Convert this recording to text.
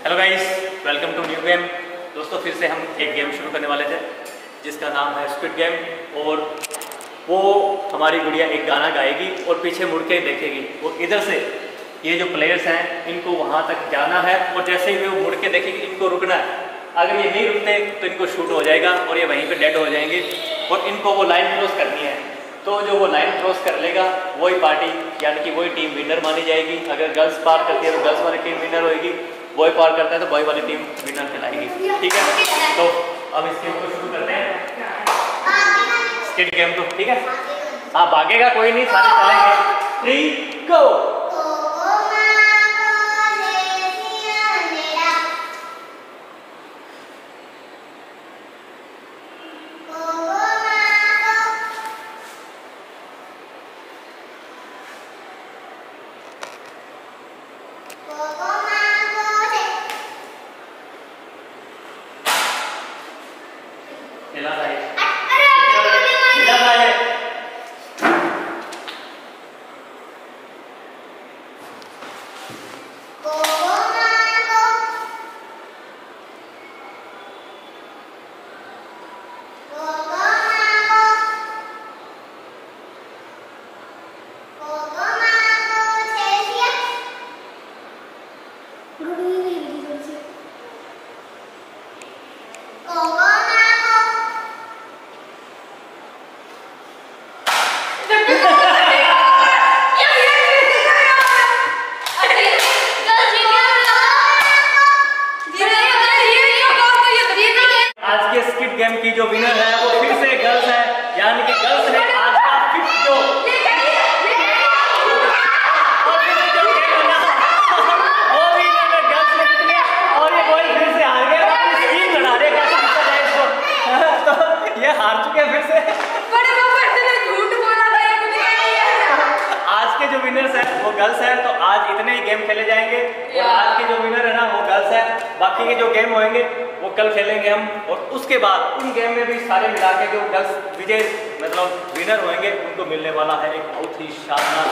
Hello guys welcome to new game दोस्तों, फिर से हम एक गेम शुरू करने वाले थे, जिसका नाम है स्क्विड गेम और वो हमारी गुड़िया एक गाना गाएगी और पीछे मुड़ के देखेगी। वो इधर से, ये जो प्लेयर्स हैं, इनको वहाँ तक जाना है, और जैसे ही वो मुड़ के देखेगी, इनको रुकना है। अगर ये नहीं रुकते तो इनको शूट हो जाएगा, और ये वहीं पर डेड हो जाएँगे, और इनको वो लाइन क्रॉस करनी है। तो जो वो लाइन क्रॉस कर लेगा, वही पार्टी यानी कि वही टीम विनर मानी जाएगी। अगर गर्ल्स पार करती है तो गर्ल्स वाली टीम विनर होएगी। बॉय पार करता है तो बॉय वाली टीम विनर खिलाएगी ठीक है? तो अब इस गेम को शुरू करते हैं। स्किट गेम को ठीक है? हाँ भागेगा कोई नहीं सारे चलेंगे थ्री गो खेला था ये खेला था ये आज के स्किट गेम की जो विनर है, वो फिर से गर्ल्स है, यानी कि गर्ल्स ने आज का फिफ्थ जो। और फिर से जो game है विनर्स हैं, वो गर्ल्स हैं तो आज इतने ही गेम खेले जाएँगे। और आज के जो विनर है ना, वो गर्ल्स है। बाकी के जो गेम होंगे वो कल खेलेंगे हम। और उसके बाद उन गेम में भी सारे मिला के जो गर्ल्स विजय मतलब विनर होंगे उनको मिलने वाला है एक बहुत ही शानदार